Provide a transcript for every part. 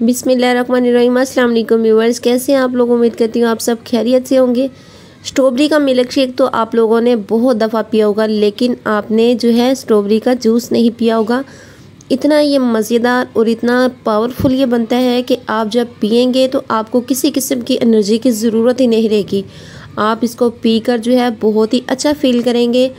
बिसमीम अल्लाम व्यूवर्स कैसे हैं आप लोग? उम्मीद करती हूँ आप सब खैरियत से होंगे। स्ट्रॉबेरी का मिल्क शेक तो आप लोगों ने बहुत दफ़ा पिया होगा, लेकिन आपने जो है स्ट्रॉबेरी का जूस नहीं पिया होगा। इतना ये मज़ेदार और इतना पावरफुल ये बनता है कि आप जब पियेंगे तो आपको किसी किस्म की एनर्जी की ज़रूरत ही नहीं रहेगी। आप इसको पीकर जो है बहुत ही अच्छा फील करेंगे।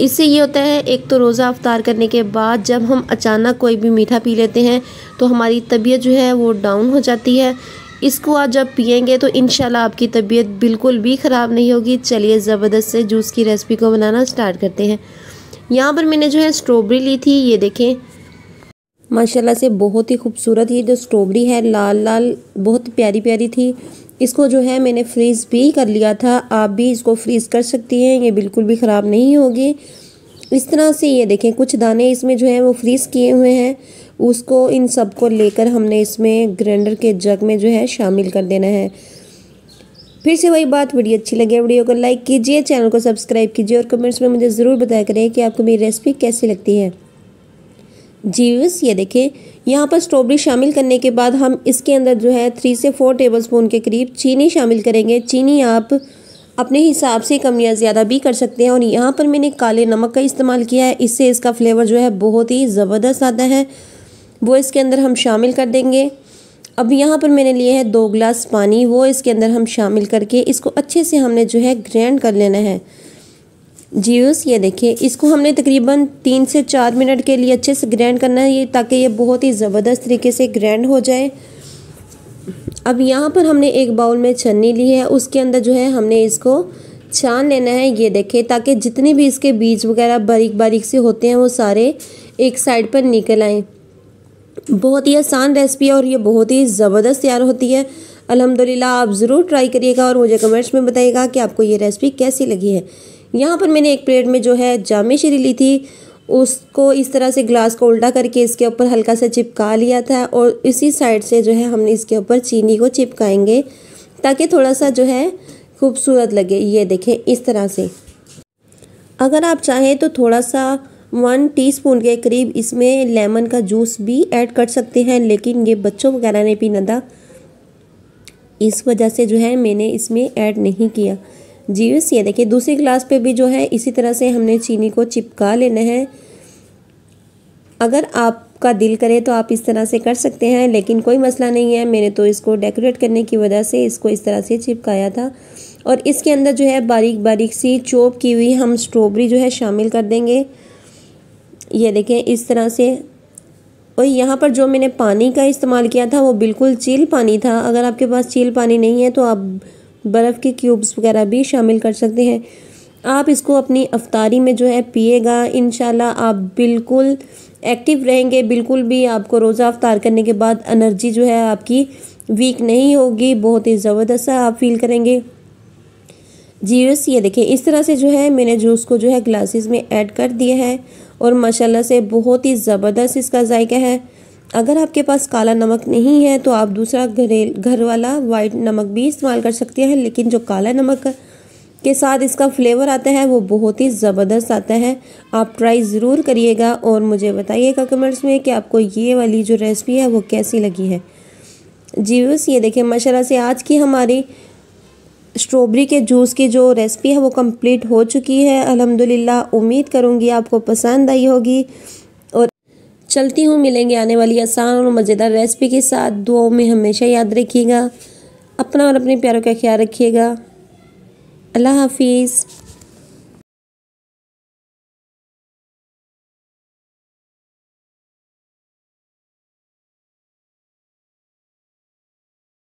इससे ये होता है, एक तो रोज़ा अफ्तार करने के बाद जब हम अचानक कोई भी मीठा पी लेते हैं तो हमारी तबीयत जो है वो डाउन हो जाती है। इसको आप जब पियेंगे तो इन आपकी तबीयत बिल्कुल भी ख़राब नहीं होगी। चलिए ज़बरदस्त से जूस की रेसिपी को बनाना स्टार्ट करते हैं। यहाँ पर मैंने जो है स्ट्रॉबेरी ली थी, ये देखें। माशाल्लाह से बहुत ही खूबसूरत, ये जो स्ट्रॉबेरी है लाल लाल बहुत प्यारी प्यारी थी। इसको जो है मैंने फ्रीज़ भी कर लिया था। आप भी इसको फ्रीज़ कर सकती हैं, ये बिल्कुल भी ख़राब नहीं होगी। इस तरह से ये देखें, कुछ दाने इसमें जो है वो फ्रीज़ किए हुए हैं। उसको इन सबको लेकर हमने इसमें ग्राइंडर के जग में जो है शामिल कर देना है। फिर से वही बात, वीडियो अच्छी लगे, वीडियो को लाइक कीजिए, चैनल को सब्सक्राइब कीजिए और कमेंट्स में मुझे ज़रूर बताया करें कि आपको मेरी रेसिपी कैसी लगती है। जीवस ये देखें यहाँ पर स्ट्रॉबेरी शामिल करने के बाद हम इसके अंदर जो है थ्री से फोर टेबल स्पून के करीब चीनी शामिल करेंगे। चीनी आप अपने हिसाब से कम या ज़्यादा भी कर सकते हैं और यहाँ पर मैंने काले नमक का इस्तेमाल किया है। इससे इसका फ्लेवर जो है बहुत ही ज़बरदस्त आता है। वो इसके अंदर हम शामिल कर देंगे। अब यहाँ पर मैंने लिए हैं दो गिलास पानी। वो इसके अंदर हम शामिल करके इसको अच्छे से हमने जो है ग्रैंड कर लेना है। जीवस ये देखिए, इसको हमने तकरीबन तीन से चार मिनट के लिए अच्छे से ग्रैंड करना है ये, ताकि ये बहुत ही ज़बरदस्त तरीके से ग्रैंड हो जाए। अब यहाँ पर हमने एक बाउल में छन्नी ली है, उसके अंदर जो है हमने इसको छान लेना है, ये देखें, ताकि जितने भी इसके बीज वगैरह बारीक बारीक से होते हैं, वो सारे एक साइड पर निकल आएँ। बहुत ही आसान रेसिपी है और ये बहुत ही ज़बरदस्त तैयार होती है। अल्हम्दुलिल्लाह, आप ज़रूर ट्राई करिएगा और मुझे कमेंट्स में बताइएगा कि आपको ये रेसिपी कैसी लगी है। यहाँ पर मैंने एक प्लेट में जो है जामे शीरी ली थी। उसको इस तरह से ग्लास को उल्टा करके इसके ऊपर हल्का सा चिपका लिया था और इसी साइड से जो है हमने इसके ऊपर चीनी को चिपकाएँगे ताकि थोड़ा सा जो है खूबसूरत लगे। ये देखें इस तरह से। अगर आप चाहें तो थोड़ा सा वन टीस्पून के करीब इसमें लेमन का जूस भी ऐड कर सकते हैं, लेकिन ये बच्चों वगैरह ने पीना था। इस वजह से जो है मैंने इसमें ऐड नहीं किया। जीवस ये देखिए, दूसरी ग्लास पे भी जो है, इसी तरह से हमने चीनी को चिपका लेना है। अगर आपका दिल करे तो आप इस तरह से कर सकते हैं, लेकिन कोई मसला नहीं है। मैंने तो इसको डेकोरेट करने की वजह से इसको इस तरह से चिपकाया था। और इसके अंदर जो है, बारीक बारीक सी चोप की हुई हम स्ट्रॉबेरी जो है, शामिल कर देंगे। ये देखें इस तरह से। और यहाँ पर जो मैंने पानी का इस्तेमाल किया था, वो बिल्कुल चील पानी था। अगर आपके पास चील पानी नहीं है तो आप बर्फ़ के क्यूब्स वगैरह भी शामिल कर सकते हैं। आप इसको अपनी अफ्तारी में जो है पिएगा। इन आप बिल्कुल एक्टिव रहेंगे। बिल्कुल भी आपको रोज़ा अफ्तार करने के बाद एनर्जी जो है आपकी वीक नहीं होगी। बहुत ही ज़बरदस्त आप फील करेंगे। जीवस ये देखिए, इस तरह से जो है मैंने जूस को जो है ग्लासेस में ऐड कर दिया है और माशाल्लाह से बहुत ही ज़बरदस्त इसका जायका है। अगर आपके पास काला नमक नहीं है तो आप दूसरा घरे घर वाला वाइट नमक भी इस्तेमाल कर सकते हैं, लेकिन जो काला नमक के साथ इसका फ्लेवर आता है, वो बहुत ही ज़बरदस्त आता है। आप ट्राई ज़रूर करिएगा और मुझे बताइएगा कमेंट्स में कि आपको ये वाली जो रेसिपी है, वो कैसी लगी है। जी बस ये देखें माशाल्लाह से आज की हमारी स्ट्रॉबेरी के जूस की जो रेसिपी है, वो कंप्लीट हो चुकी है। अल्हम्दुलिल्लाह, उम्मीद करूँगी आपको पसंद आई होगी। चलती हूँ, मिलेंगे आने वाली आसान और मज़ेदार रेसिपी के साथ। दुआओं में हमेशा याद रखिएगा, अपना और अपने प्यारों का ख्याल रखिएगा। अल्लाह हाफिज़।